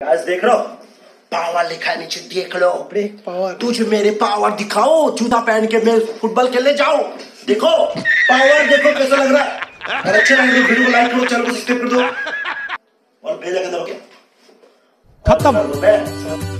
आज देख रहा पावर लिखा है नीचे देख लो पावर। तुझे मेरे पावर दिखाओ जूता पहन के मैं फुटबॉल खेलने जाओ देखो पावर देखो कैसा लग रहा है। अगर अच्छे लगे तो वीडियो को लाइक करो चैनल को सब्सक्राइब कर दो। और बेल आइकन दबाओ क्या? खत्म।